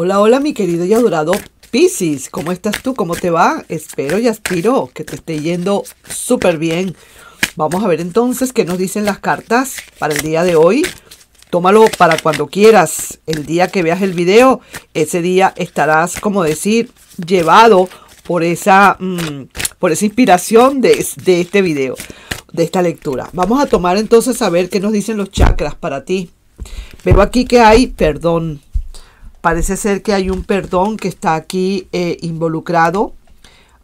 Hola, hola mi querido y adorado Piscis, ¿cómo estás tú? ¿Cómo te va? Espero y aspiro que te esté yendo súper bien. Vamos a ver entonces qué nos dicen las cartas para el día de hoy. Tómalo para cuando quieras. El día que veas el video, ese día estarás, como decir, llevado por esa, mm, por esa inspiración de, de este video, de esta lectura. Vamos a tomar entonces a ver qué nos dicen los chakras para ti. Veo aquí que hay perdón. Parece ser que hay un perdón que está aquí eh, involucrado.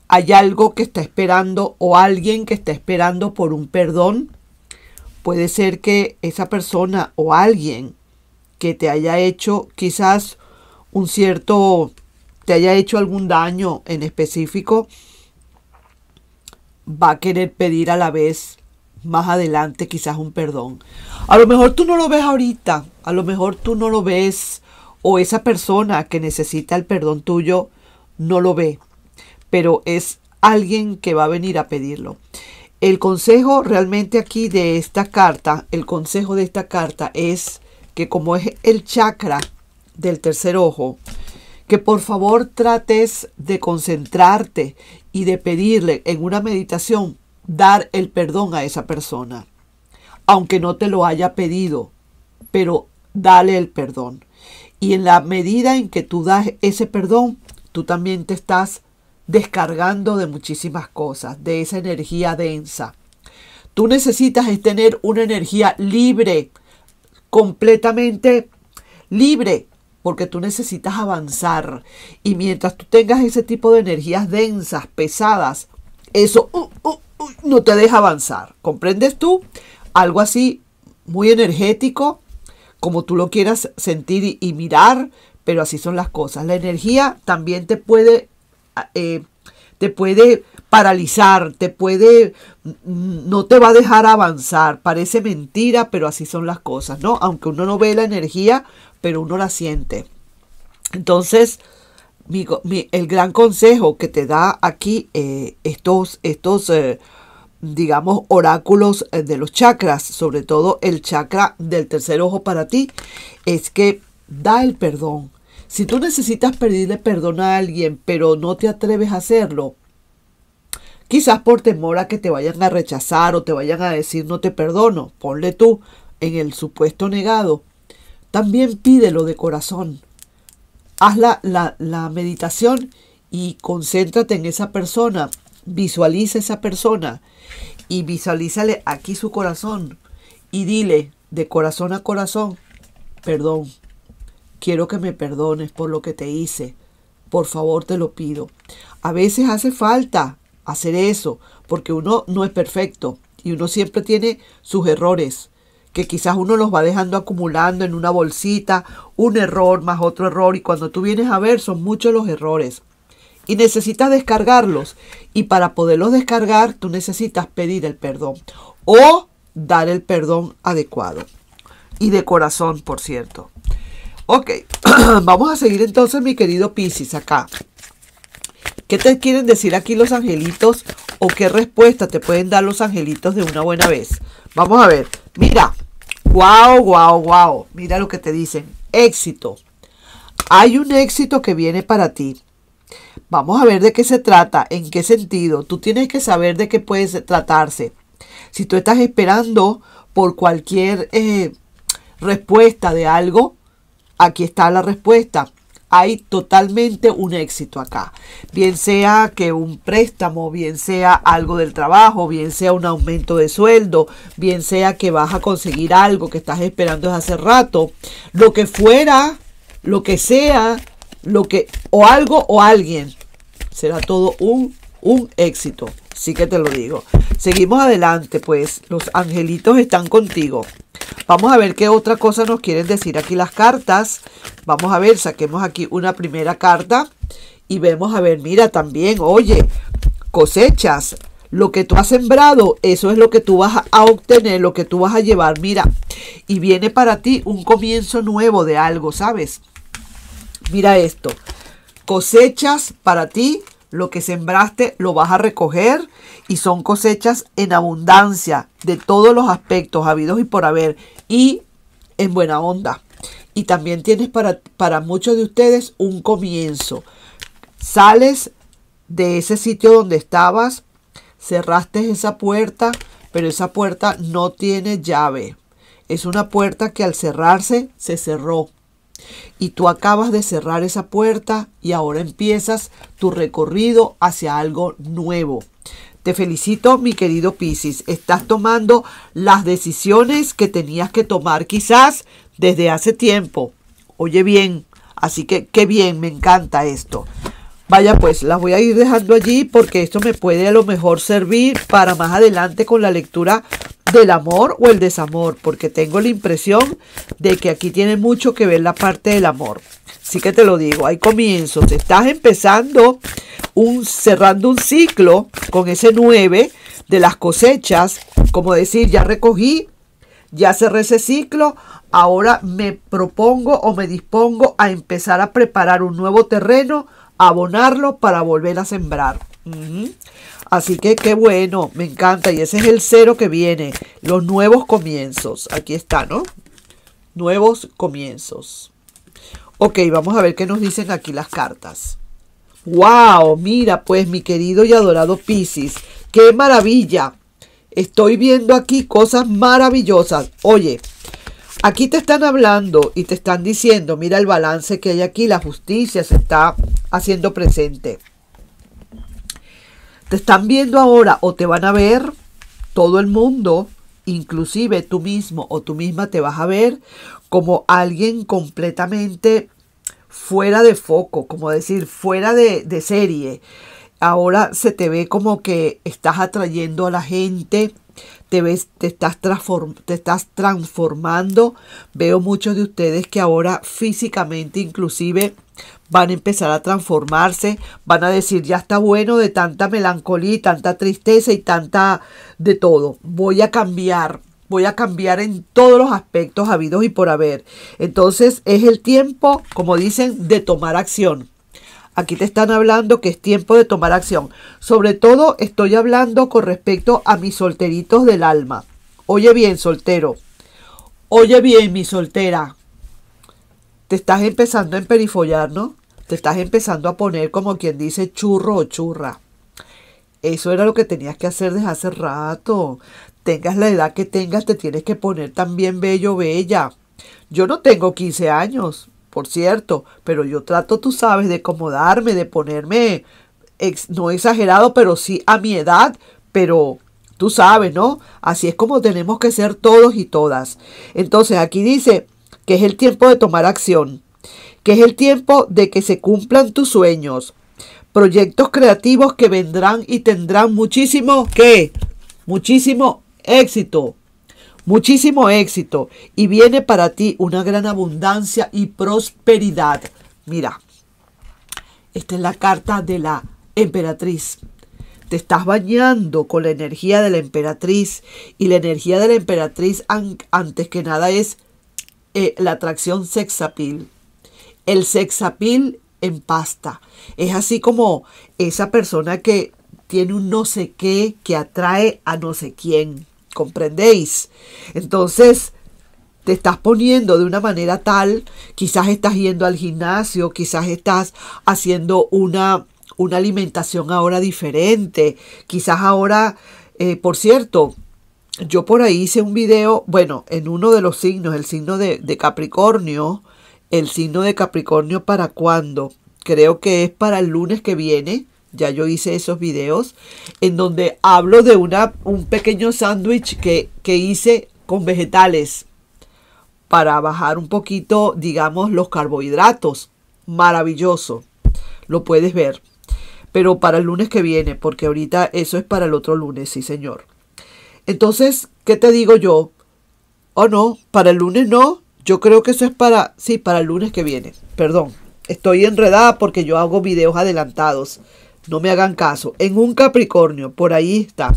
Hay algo que está esperando o alguien que está esperando por un perdón. Puede ser que esa persona o alguien que te haya hecho quizás un cierto, te haya hecho algún daño en específico, va a querer pedir a la vez más adelante quizás un perdón. A lo mejor tú no lo ves ahorita, a lo mejor tú no lo ves o esa persona que necesita el perdón tuyo no lo ve, pero es alguien que va a venir a pedirlo. El consejo realmente aquí de esta carta, el consejo de esta carta es que como es el chakra del tercer ojo, que por favor trates de concentrarte y de pedirle en una meditación dar el perdón a esa persona, aunque no te lo haya pedido, pero dale el perdón. Y en la medida en que tú das ese perdón, tú también te estás descargando de muchísimas cosas, de esa energía densa. Tú necesitas tener una energía libre, completamente libre, porque tú necesitas avanzar. Y mientras tú tengas ese tipo de energías densas, pesadas, eso uh, uh, uh, no te deja avanzar. ¿Comprendes tú? Algo así muy energético, como tú lo quieras sentir y, mirar, pero así son las cosas. La energía también te puede, eh, te puede paralizar, te puede, mm, no te va a dejar avanzar. Parece mentira, pero así son las cosas, ¿no? Aunque uno no ve la energía, pero uno la siente. Entonces, el gran consejo que te da aquí eh, estos, estos eh, digamos, oráculos eh, de los chakras, sobre todo el chakra del tercer ojo para ti, es que da el perdón. Si tú necesitas pedirle perdón a alguien, pero no te atreves a hacerlo, quizás por temor a que te vayan a rechazar o te vayan a decir no te perdono, ponle tú en el supuesto negado, también pídelo de corazón. Haz la, la, la meditación y concéntrate en esa persona, visualiza esa persona y visualízale aquí su corazón y dile de corazón a corazón, perdón, quiero que me perdones por lo que te hice, por favor te lo pido. A veces hace falta hacer eso, porque uno no es perfecto y uno siempre tiene sus errores, que quizás uno los va dejando acumulando en una bolsita, un error más otro error, y cuando tú vienes a ver son muchos los errores y necesitas descargarlos. Y para poderlos descargar, tú necesitas pedir el perdón o dar el perdón adecuado. Y de corazón, por cierto. Ok, vamos a seguir entonces, mi querido Piscis, acá. ¿Qué te quieren decir aquí los angelitos? ¿O qué respuesta te pueden dar los angelitos de una buena vez? Vamos a ver. Mira. Wow, wow, wow. Mira lo que te dicen. Éxito. Hay un éxito que viene para ti. Vamos a ver de qué se trata, en qué sentido. Tú tienes que saber de qué puede tratarse. Si tú estás esperando por cualquier eh, respuesta de algo, aquí está la respuesta. Hay totalmente un éxito acá. Bien sea que un préstamo, bien sea algo del trabajo, bien sea un aumento de sueldo, bien sea que vas a conseguir algo que estás esperando desde hace rato. Lo que fuera, lo que sea, lo que o algo o alguien será todo un un éxito. Sí que te lo digo. Seguimos adelante pues. Los angelitos están contigo. Vamos a ver qué otra cosa nos quieren decir aquí las cartas. Vamos a ver saquemos aquí una primera carta y vemos a ver mira también oye cosechas. Lo que tú has sembrado, eso es lo que tú vas a obtener, lo que tú vas a llevar. Mira, y viene para ti un comienzo nuevo de algo, ¿sabes? Mira esto. Cosechas para ti, lo que sembraste lo vas a recoger y son cosechas en abundancia de todos los aspectos habidos y por haber y en buena onda. y también tienes para, para muchos de ustedes un comienzo. Sales de ese sitio donde estabas, cerraste esa puerta, pero esa puerta no tiene llave. Es una puerta que al cerrarse se cerró. Y tú acabas de cerrar esa puerta y ahora empiezas tu recorrido hacia algo nuevo. Te felicito, mi querido Piscis. Estás tomando las decisiones que tenías que tomar quizás desde hace tiempo. Oye bien, así que qué bien, me encanta esto. Vaya pues, las voy a ir dejando allí porque esto me puede a lo mejor servir para más adelante con la lectura del amor o el desamor, porque tengo la impresión de que aquí tiene mucho que ver la parte del amor. Sí que te lo digo, hay comienzos. Estás empezando un cerrando un ciclo con ese 9 de las cosechas, como decir, ya recogí, ya cerré ese ciclo, ahora me propongo o me dispongo a empezar a preparar un nuevo terreno, abonarlo para volver a sembrar. Así que qué bueno, me encanta. Y ese es el cero que viene, los nuevos comienzos. Aquí está, ¿no? Nuevos comienzos. Ok, vamos a ver qué nos dicen aquí las cartas. ¡Wow! Mira, pues mi querido y adorado Piscis, ¡qué maravilla! Estoy viendo aquí cosas maravillosas. Oye, aquí te están hablando y te están diciendo, mira el balance que hay aquí, la justicia se está haciendo presente. Te están viendo ahora o te van a ver todo el mundo, inclusive tú mismo o tú misma te vas a ver como alguien completamente fuera de foco, como decir, fuera de, de serie ahora se te ve como que estás atrayendo a la gente, te ves, te estás, te estás transformando. Veo muchos de ustedes que ahora físicamente inclusive van a empezar a transformarse, van a decir, ya está bueno de tanta melancolía, tanta tristeza y tanta de todo. Voy a cambiar, voy a cambiar en todos los aspectos habidos y por haber. Entonces es el tiempo, como dicen, de tomar acción. Aquí te están hablando que es tiempo de tomar acción. Sobre todo estoy hablando con respecto a mis solteritos del alma. Oye bien, soltero. Oye bien, mi soltera. Te estás empezando a emperifollar, ¿no? Te estás empezando a poner como quien dice churro o churra. Eso era lo que tenías que hacer desde hace rato. Tengas la edad que tengas, te tienes que poner también bello, bella. Yo no tengo 15 años, por cierto, pero yo trato, tú sabes, de acomodarme, de ponerme, no exagerado, pero sí a mi edad, pero tú sabes, ¿no? Así es como tenemos que ser todos y todas. Entonces aquí dice que es el tiempo de tomar acción, que es el tiempo de que se cumplan tus sueños, proyectos creativos que vendrán y tendrán muchísimo, ¿qué? Muchísimo éxito muchísimo éxito y viene para ti una gran abundancia y prosperidad. Mira, esta es la carta de la emperatriz. Te estás bañando con la energía de la emperatriz y la energía de la emperatriz antes que nada es eh, la atracción sexapil. El sexapil en pasta. Es así como esa persona que tiene un no sé qué que atrae a no sé quién. ¿Comprendéis? Entonces, te estás poniendo de una manera tal, quizás estás yendo al gimnasio, quizás estás haciendo una, una alimentación ahora diferente, quizás ahora, eh, por cierto, yo por ahí hice un video, bueno, en uno de los signos, el signo de, de Capricornio, el signo de Capricornio para cuándo, creo que es para el lunes que viene, ya yo hice esos videos en donde hablo de una, un pequeño sándwich que, que hice con vegetales para bajar un poquito, digamos, los carbohidratos. Maravilloso. Lo puedes ver. Pero para el lunes que viene, porque ahorita eso es para el otro lunes, sí señor. Entonces, ¿qué te digo yo? ¿O oh, no? Para el lunes no. Yo creo que eso es para, sí, para el lunes que viene. Perdón. Estoy enredada porque yo hago videos adelantados. No me hagan caso. En un Capricornio, por ahí está.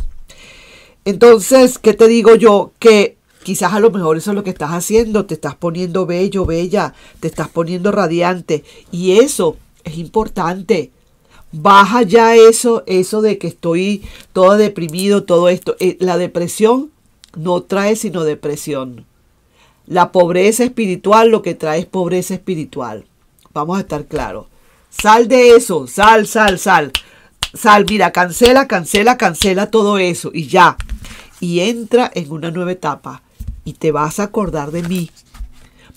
Entonces, ¿qué te digo yo? Que quizás a lo mejor eso es lo que estás haciendo. Te estás poniendo bello, bella. Te estás poniendo radiante. Y eso es importante. Baja ya eso, eso de que estoy todo deprimido, todo esto. Eh, la depresión no trae sino depresión. La pobreza espiritual lo que trae es pobreza espiritual. Vamos a estar claros. Sal de eso, sal, sal, sal. Sal, mira, cancela, cancela, cancela todo eso y ya. Y entra en una nueva etapa y te vas a acordar de mí.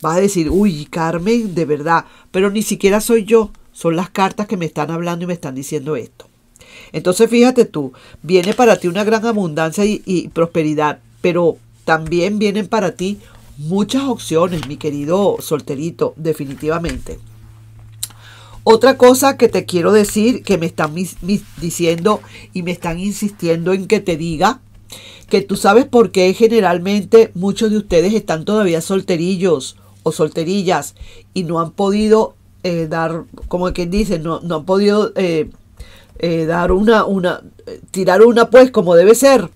Vas a decir, uy, Carmen, de verdad, pero ni siquiera soy yo, son las cartas que me están hablando y me están diciendo esto. Entonces fíjate tú, viene para ti una gran abundancia y, y prosperidad, pero también vienen para ti muchas opciones, mi querido solterito, definitivamente. Otra cosa que te quiero decir, que me están diciendo y me están insistiendo en que te diga, que tú sabes por qué generalmente muchos de ustedes están todavía solterillos o solterillas y no han podido eh, dar, como quien dice, no, no han podido eh, eh, dar una, una, tirar una pues como debe ser,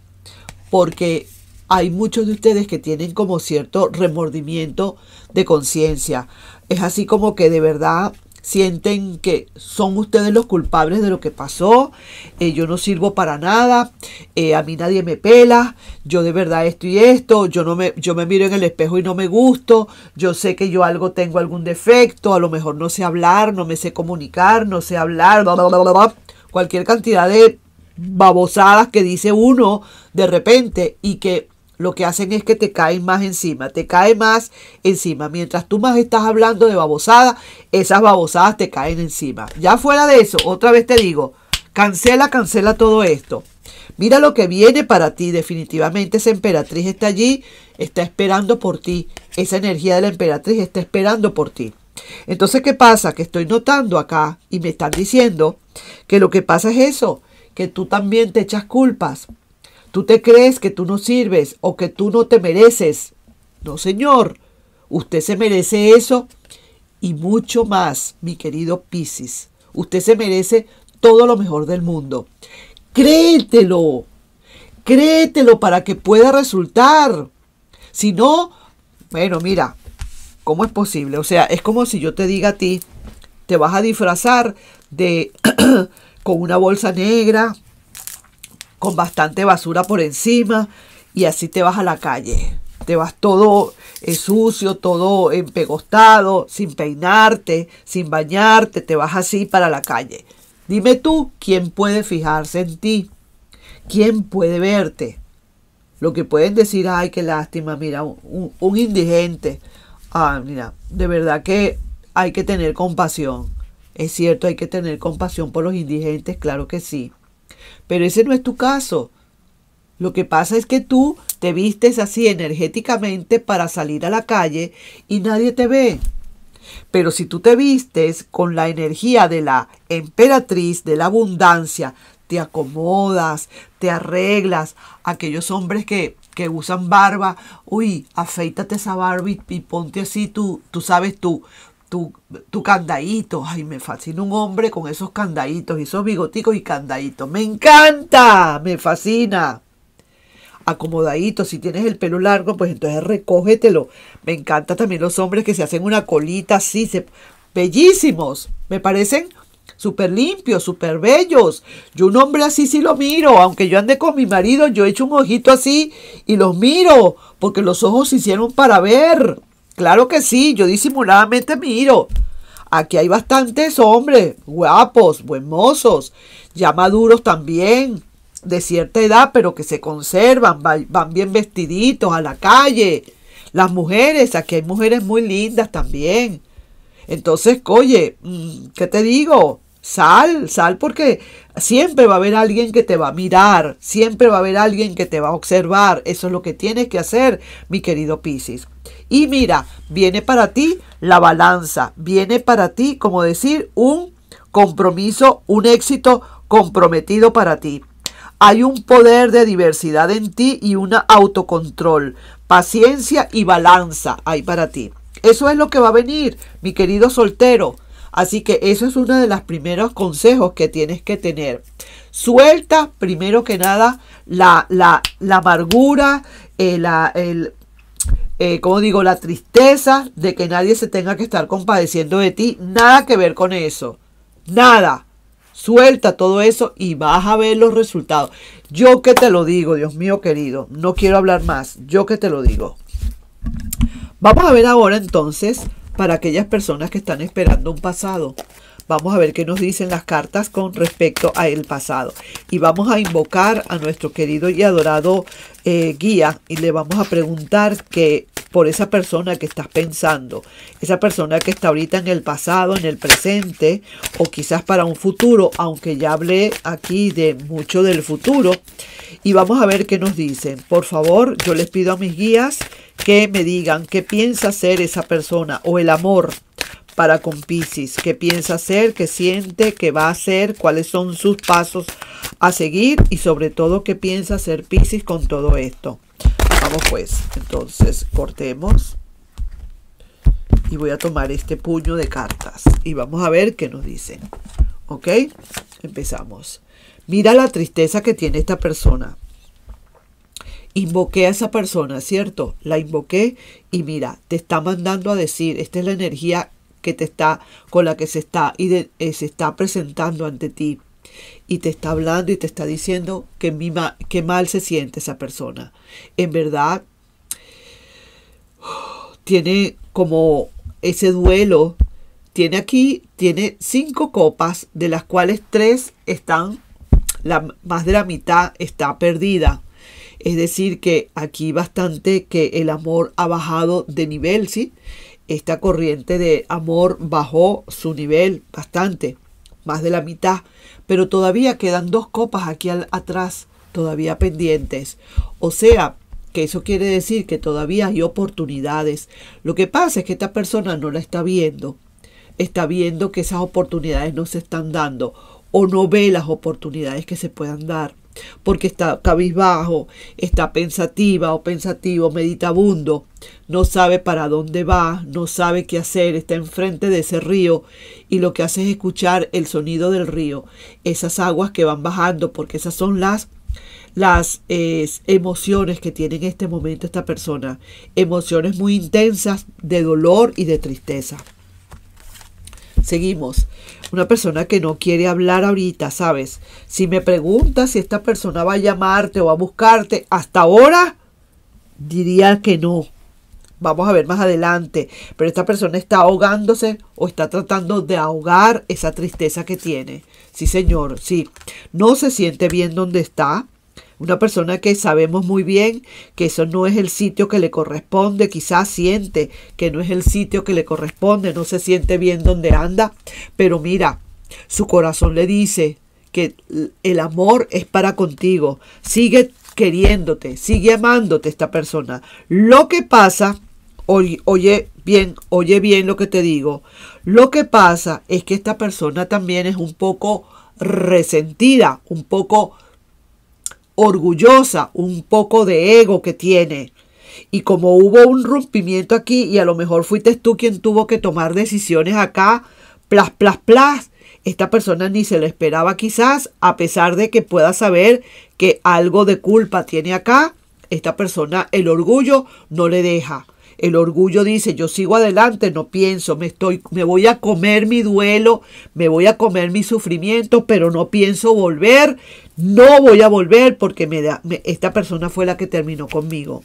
porque hay muchos de ustedes que tienen como cierto remordimiento de conciencia. Es así como que de verdad sienten que son ustedes los culpables de lo que pasó, eh, yo no sirvo para nada, eh, a mí nadie me pela, yo de verdad esto y esto, yo, no me, yo me miro en el espejo y no me gusto, yo sé que yo algo tengo algún defecto, a lo mejor no sé hablar, no me sé comunicar, no sé hablar, cualquier cantidad de babosadas que dice uno de repente y que lo que hacen es que te caen más encima, te cae más encima. Mientras tú más estás hablando de babosada, esas babosadas te caen encima. Ya fuera de eso, otra vez te digo, cancela, cancela todo esto. Mira lo que viene para ti, definitivamente esa emperatriz está allí, está esperando por ti. Esa energía de la emperatriz está esperando por ti. Entonces, ¿qué pasa? Que estoy notando acá y me están diciendo que lo que pasa es eso, que tú también te echas culpas Tú te crees que tú no sirves o que tú no te mereces. No, señor. Usted se merece eso y mucho más, mi querido Piscis. Usted se merece todo lo mejor del mundo. Créetelo. Créetelo para que pueda resultar. Si no, bueno, mira, ¿cómo es posible? O sea, es como si yo te diga a ti, te vas a disfrazar de con una bolsa negra, con bastante basura por encima y así te vas a la calle. Te vas todo eh, sucio, todo empegostado, sin peinarte, sin bañarte, te vas así para la calle. Dime tú, ¿quién puede fijarse en ti? ¿Quién puede verte? Lo que pueden decir, ay, qué lástima, mira, un, un indigente. Ah, mira, de verdad que hay que tener compasión. Es cierto, hay que tener compasión por los indigentes, claro que sí. Pero ese no es tu caso. Lo que pasa es que tú te vistes así energéticamente para salir a la calle y nadie te ve. Pero si tú te vistes con la energía de la emperatriz, de la abundancia, te acomodas, te arreglas, aquellos hombres que, que usan barba, uy, afeítate esa barba y, y ponte así, tú, tú sabes, tú, tu, tu candadito. Ay, me fascina un hombre con esos candaditos, esos bigoticos y candaditos. Me encanta, me fascina. Acomodadito, si tienes el pelo largo, pues entonces recógetelo. Me encanta también los hombres que se hacen una colita así, bellísimos. Me parecen súper limpios, súper bellos. Yo un hombre así sí lo miro, aunque yo ande con mi marido, yo echo un ojito así y los miro, porque los ojos se hicieron para ver. Claro que sí, yo disimuladamente miro. Aquí hay bastantes hombres guapos, buen mozos, ya maduros también, de cierta edad, pero que se conservan, van bien vestiditos a la calle. Las mujeres, aquí hay mujeres muy lindas también. Entonces, oye, mm, ¿qué te digo? Sal, sal porque siempre va a haber alguien que te va a mirar, siempre va a haber alguien que te va a observar. Eso es lo que tienes que hacer, mi querido Piscis. Y mira, viene para ti la balanza, viene para ti, como decir, un compromiso, un éxito comprometido para ti. Hay un poder de diversidad en ti y una autocontrol, paciencia y balanza hay para ti. Eso es lo que va a venir, mi querido soltero. Así que eso es uno de los primeros consejos que tienes que tener. Suelta primero que nada la, la, la amargura, eh, la, el, eh, como digo, la tristeza de que nadie se tenga que estar compadeciendo de ti. Nada que ver con eso. Nada. Suelta todo eso y vas a ver los resultados. Yo que te lo digo, Dios mío querido, no quiero hablar más. Yo que te lo digo. Vamos a ver ahora entonces para aquellas personas que están esperando un pasado. Vamos a ver qué nos dicen las cartas con respecto a el pasado. Y vamos a invocar a nuestro querido y adorado eh, guía y le vamos a preguntar que por esa persona que estás pensando, esa persona que está ahorita en el pasado, en el presente o quizás para un futuro, aunque ya hablé aquí de mucho del futuro. Y vamos a ver qué nos dicen. Por favor, yo les pido a mis guías que me digan qué piensa ser esa persona o el amor para con Pisces, qué piensa hacer, qué siente, qué va a hacer, cuáles son sus pasos a seguir y sobre todo qué piensa hacer Pisces con todo esto. Vamos pues, entonces cortemos y voy a tomar este puño de cartas y vamos a ver qué nos dicen. ¿Ok? Empezamos. Mira la tristeza que tiene esta persona. Invoqué a esa persona, ¿cierto? La invoqué y mira, te está mandando a decir, esta es la energía que te está, con la que se está, y eh, se está presentando ante ti. Y te está hablando y te está diciendo que, mi que mal se siente esa persona. En verdad, tiene como ese duelo. Tiene aquí, tiene cinco copas, de las cuales tres están, la, más de la mitad está perdida. Es decir, que aquí bastante que el amor ha bajado de nivel, ¿sí? Esta corriente de amor bajó su nivel bastante, más de la mitad, pero todavía quedan dos copas aquí atrás, todavía pendientes. O sea, que eso quiere decir que todavía hay oportunidades. Lo que pasa es que esta persona no la está viendo, está viendo que esas oportunidades no se están dando o no ve las oportunidades que se puedan dar porque está cabizbajo, está pensativa o pensativo, meditabundo, no sabe para dónde va, no sabe qué hacer, está enfrente de ese río y lo que hace es escuchar el sonido del río, esas aguas que van bajando, porque esas son las las emociones que tiene en este momento esta persona, emociones muy intensas de dolor y de tristeza. Seguimos. Una persona que no quiere hablar ahorita, ¿sabes? Si me preguntas si esta persona va a llamarte o a buscarte, hasta ahora diría que no. Vamos a ver más adelante. Pero esta persona está ahogándose o está tratando de ahogar esa tristeza que tiene. Sí, señor, sí. No se siente bien donde está. Una persona que sabemos muy bien que eso no es el sitio que le corresponde, quizás siente que no es el sitio que le corresponde, no se siente bien donde anda, pero mira, su corazón le dice que el amor es para contigo, sigue queriéndote, sigue amándote esta persona. Lo que pasa, oye, oye bien, oye bien lo que te digo, lo que pasa es que esta persona también es un poco resentida, un poco orgullosa, un poco de ego que tiene. Y como hubo un rompimiento aquí y a lo mejor fuiste tú quien tuvo que tomar decisiones acá, plas, plas, plas, esta persona ni se lo esperaba quizás, a pesar de que pueda saber que algo de culpa tiene acá, esta persona el orgullo no le deja. El orgullo dice, yo sigo adelante, no pienso, me estoy me voy a comer mi duelo, me voy a comer mi sufrimiento, pero no pienso volver, no voy a volver porque me da, esta persona fue la que terminó conmigo.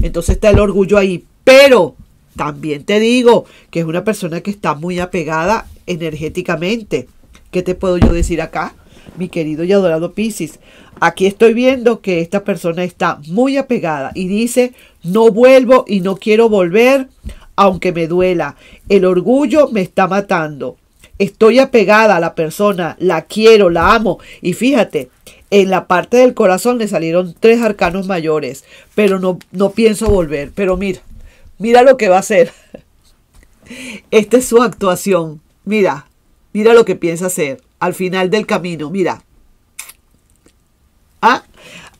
Entonces está el orgullo ahí, pero también te digo que es una persona que está muy apegada energéticamente. ¿Qué te puedo yo decir acá? Mi querido y adorado Piscis, aquí estoy viendo que esta persona está muy apegada y dice, no vuelvo y no quiero volver, aunque me duela. El orgullo me está matando. Estoy apegada a la persona, la quiero, la amo. Y fíjate, en la parte del corazón le salieron tres arcanos mayores, pero no, no pienso volver. Pero mira, mira lo que va a hacer. Esta es su actuación. Mira, mira lo que piensa hacer al final del camino. Mira. Ah,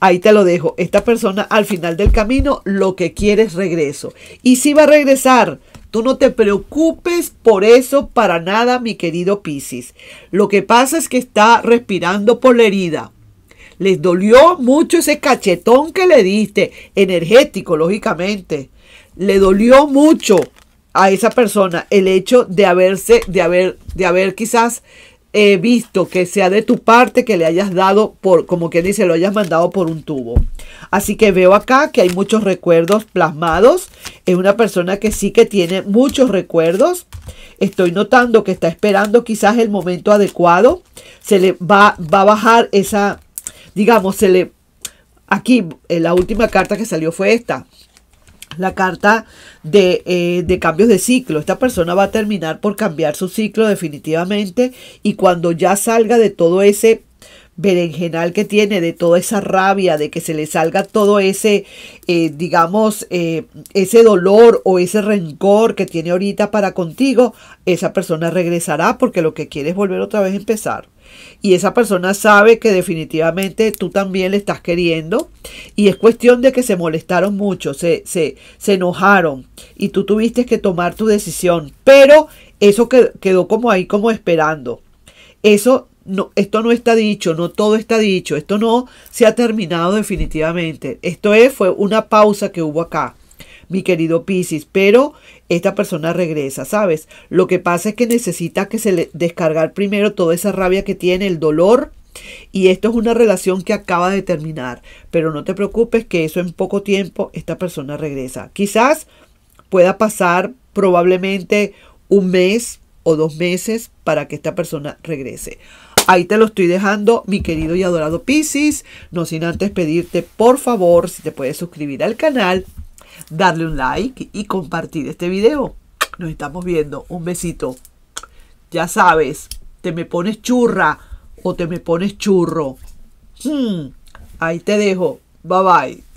ahí te lo dejo. Esta persona al final del camino lo que quiere es regreso. Y si va a regresar, tú no te preocupes por eso para nada, mi querido Piscis. Lo que pasa es que está respirando por la herida. Les dolió mucho ese cachetón que le diste, energético, lógicamente. Le dolió mucho a esa persona el hecho de haberse, de haber, de haber quizás he visto que sea de tu parte que le hayas dado por, como quien dice, lo hayas mandado por un tubo. Así que veo acá que hay muchos recuerdos plasmados. Es una persona que sí que tiene muchos recuerdos. Estoy notando que está esperando quizás el momento adecuado. Se le va, va a bajar esa, digamos, se le... Aquí, eh, la última carta que salió fue esta la carta de, eh, de, cambios de ciclo. Esta persona va a terminar por cambiar su ciclo definitivamente y cuando ya salga de todo ese berenjenal que tiene, de toda esa rabia, de que se le salga todo ese, eh, digamos, eh, ese dolor o ese rencor que tiene ahorita para contigo, esa persona regresará porque lo que quiere es volver otra vez a empezar y esa persona sabe que definitivamente tú también le estás queriendo y es cuestión de que se molestaron mucho, se, se, se enojaron y tú tuviste que tomar tu decisión, pero eso quedó como ahí como esperando. Eso no, esto no está dicho, no todo está dicho, esto no se ha terminado definitivamente. Esto es, fue una pausa que hubo acá mi querido Piscis, pero esta persona regresa, ¿sabes? Lo que pasa es que necesita que se le descargar primero toda esa rabia que tiene, el dolor, y esto es una relación que acaba de terminar, pero no te preocupes que eso en poco tiempo esta persona regresa. Quizás pueda pasar probablemente un mes o dos meses para que esta persona regrese. Ahí te lo estoy dejando, mi querido y adorado Piscis. No sin antes pedirte, por favor, si te puedes suscribir al canal, darle un like y compartir este video. Nos estamos viendo. Un besito. Ya sabes, te me pones churra o te me pones churro. Hmm, ahí te dejo. Bye bye.